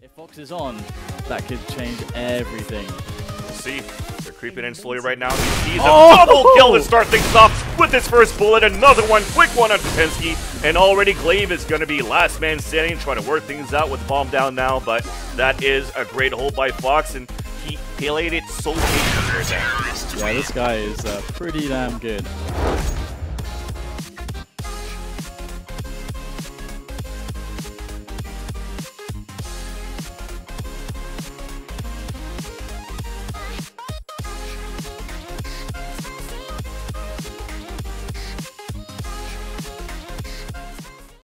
If Fox is on, that could change everything. We'll see. They're creeping in slowly right now. He's a oh! double kill to start things off with his first bullet. Another one, quick one on Tepinski. And already gla1ve is going to be last man standing, trying to work things out with Bomb down now. But that is a great hold by Fox. And he laid it so patiently. Yeah, this guy is uh, pretty damn good.